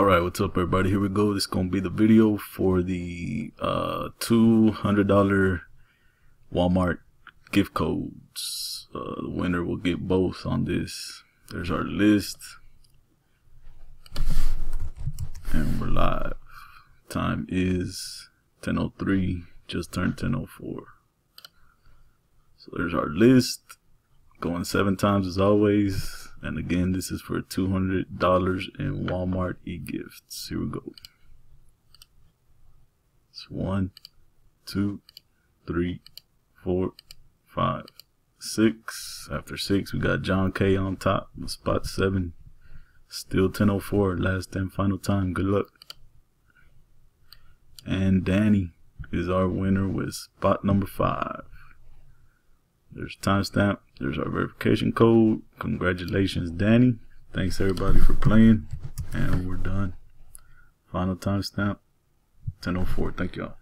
All right, what's up, everybody? Here we go. This is gonna be the video for the uh, two hundred dollar Walmart gift codes. Uh, the winner will get both on this. There's our list, and we're live. Time is 10:03. Just turned 10:04. So there's our list. Going seven times as always. And again, this is for $200 in Walmart e-gifts. Here we go. It's one, two, three, four, five, six. After six, we got John K on top spot seven. Still 1004, last and final time. Good luck. And Danny is our winner with spot number five. There's timestamp. There's our verification code. Congratulations, Danny. Thanks everybody for playing. And we're done. Final timestamp 1004. Thank y'all.